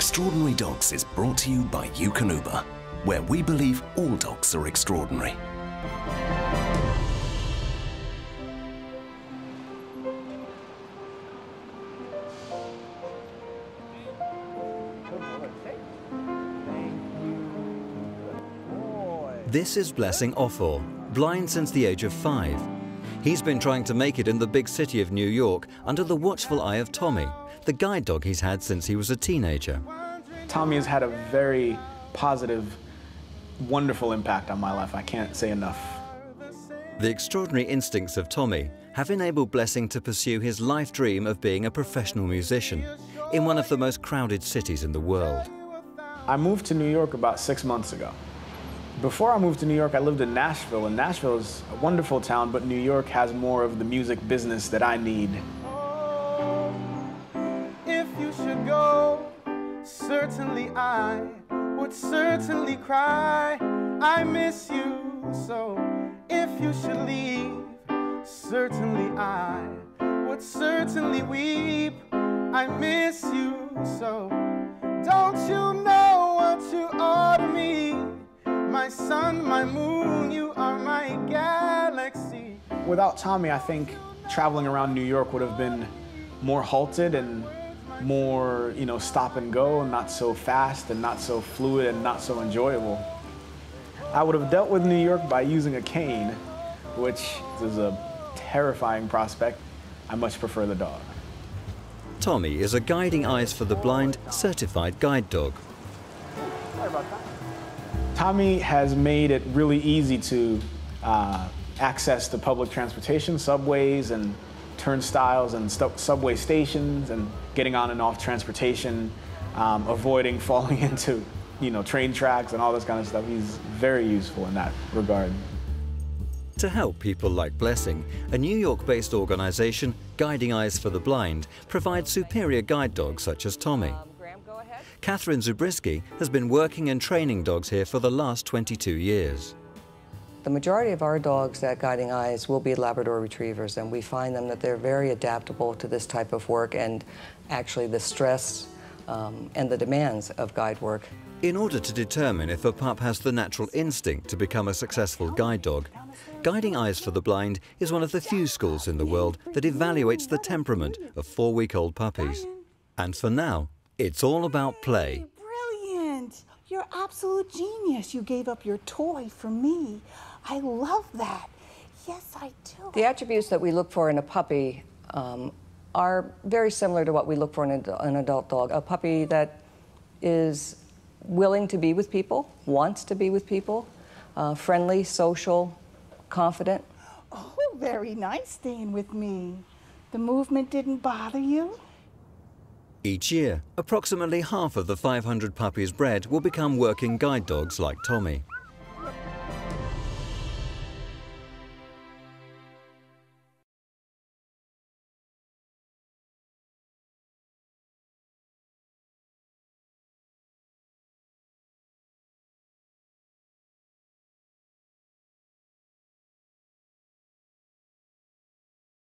Extraordinary Dogs is brought to you by Eukanuba, where we believe all dogs are extraordinary. This is Blessing Ofor, blind since the age of five. He's been trying to make it in the big city of New York under the watchful eye of Tommy, the guide dog he's had since he was a teenager. Tommy has had a very positive, wonderful impact on my life. I can't say enough. The extraordinary instincts of Tommy have enabled Blessing to pursue his life dream of being a professional musician in one of the most crowded cities in the world. I moved to New York about six months ago. Before I moved to New York, I lived in Nashville, and Nashville is a wonderful town, but New York has more of the music business that I need. Go, certainly I would certainly cry. I miss you so. If you should leave, certainly I would certainly weep. I miss you so. Don't you know what you are to me? My sun, my moon, you are my galaxy. Without Tommy, I think traveling around New York would have been more halted and more, you know, stop and go, not so fast and not so fluid and not so enjoyable. I would have dealt with New York by using a cane, which is a terrifying prospect. I much prefer the dog. Tommy is a Guiding Eyes for the Blind certified guide dog. Sorry about that. Tommy has made it really easy to uh, access the public transportation, subways and turnstiles and subway stations and getting on and off transportation, um, avoiding falling into you know, train tracks and all this kind of stuff. He's very useful in that regard. To help people like Blessing, a New York-based organization, Guiding Eyes for the Blind, provides superior guide dogs such as Tommy. Catherine Zubrisky has been working and training dogs here for the last 22 years. The majority of our dogs at Guiding Eyes will be Labrador Retrievers, and we find them that they're very adaptable to this type of work and actually the stress um, and the demands of guide work. In order to determine if a pup has the natural instinct to become a successful guide dog, Guiding Eyes for the Blind is one of the few schools in the world that evaluates the temperament of four-week-old puppies. And for now, it's all about play. Absolute genius. You gave up your toy for me. I love that. Yes, I do. The attributes that we look for in a puppy um, are very similar to what we look for in an adult dog. A puppy that is willing to be with people, wants to be with people, uh, friendly, social, confident. Oh, very nice staying with me. The movement didn't bother you? Each year, approximately half of the 500 puppies bred will become working guide dogs like Tommy.